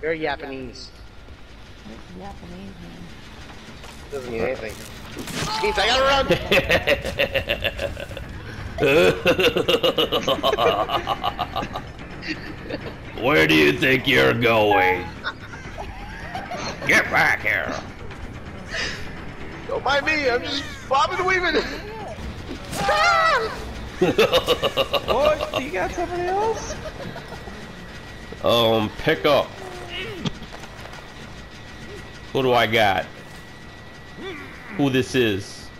Very Japanese. Japanese man. Doesn't mean anything. Skeets, I gotta run! Where do you think you're going? Get back here! Don't mind me, I'm just bobbing and weaving. Stop! What? You got somebody else? Um, pick up. Who do I got? Who this is?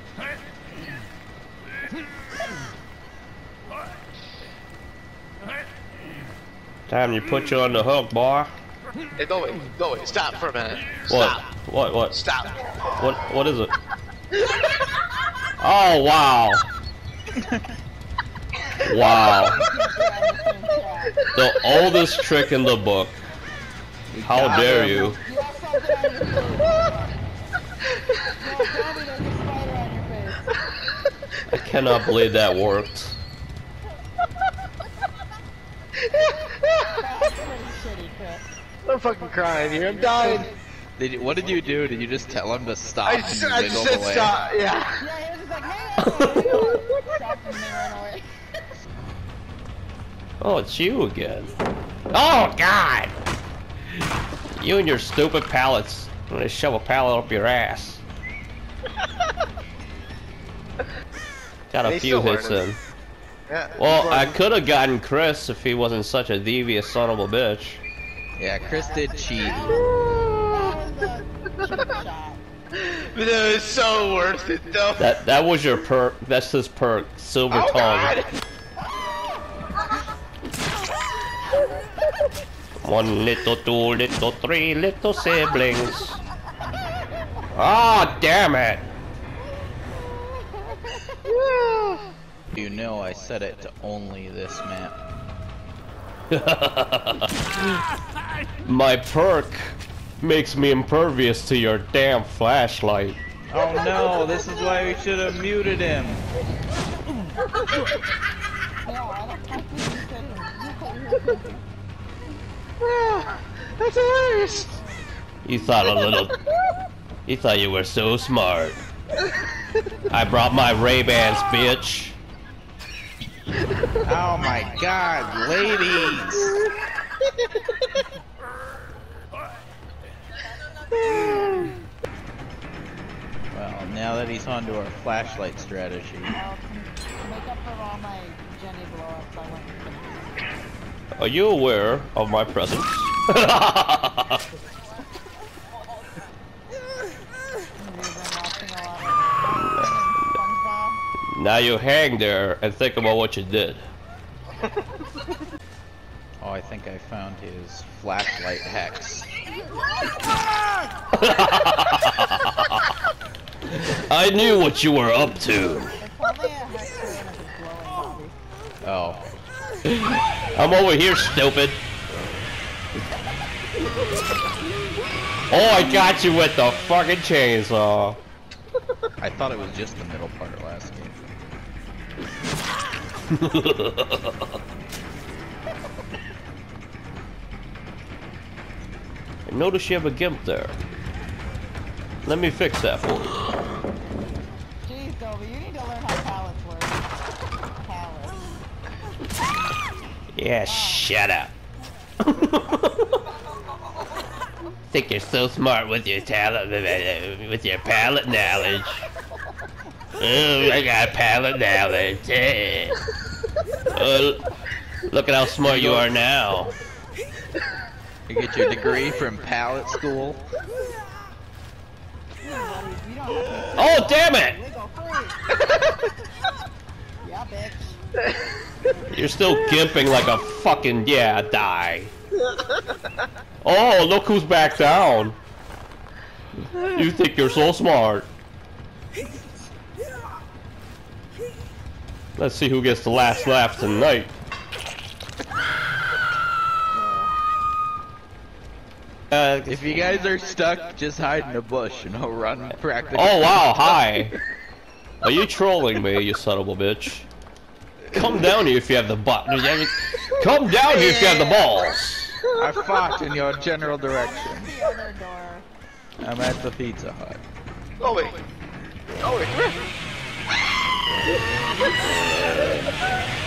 Time you put you on the hook, boy. Hey, don't wait, don't wait, stop for a minute. What? Stop. What? What? Stop. What? What is it? Oh wow! Wow! The oldest trick in the book. How dare you? You have something on your face. No, tell me there's a spider on your face. I cannot believe that worked. That's pretty shitty, Chris. I'm fucking crying here, I'm dying. Did you, what did you do? Did you just tell him to stop I just, you I just said away? stop, yeah. Yeah, he was just like, hey, hey, stopped and they ran away. Oh, it's you again. Oh God! You and your stupid pallets. I'm gonna shove a pallet up your ass. Got a He's few hits in. yeah Well, I could have gotten Chris if he wasn't such a devious son of a bitch. Yeah, Chris did cheat. That was a cheap shot. But it was so worth it though. That that was your perk. That's his perk, silver oh tongue. One little, two little, three little siblings. Ah, damn it! You know I set it to only this map. My perk makes me impervious to your damn flashlight. Oh no, this is why we should have muted him. That's hilarious. You thought a little. You thought you were so smart. I brought my Ray Bans, bitch. Oh my god, ladies! Well, now that he's onto our flashlight strategy. Well, to make up for all my Jenny blow-ups, I went with Are you aware of my presence? We've been watching a lot of SpongeBob. now you hang there and think about what you did. Oh, I think I found his flashlight hex. I knew what you were up to. It's only a hexer and a glowing body. Oh. I'm over here, stupid. Oh, I got you with the fucking chainsaw. I thought it was just the middle part last game. I notice you have a gimp there. Let me fix that for you. Jeez, Dobie, you need to learn how pallets work. Pallets. Yeah, shut up. Think you're so smart with your talent, with your pallet knowledge. Oh, I got pallet knowledge. eh. Oh, look at how smart you are now. You get your degree from pallet school. Buddy, you don't have to Oh, damn it! yeah, bitch. You're still gimping like a fucking yeah, die. Oh, look who's back down. You think you're so smart. Let's see who gets the last laugh tonight. Uh, If you guys are stuck, just hide in a bush and I'll run practically. oh wow, hi. Are you trolling me, you son of a bitch? Come down here if you have the butt. Come down here if you have the balls. I fought in your general direction. The other door. I'm at the Pizza Hut. Oh wait. Oh wait, come here.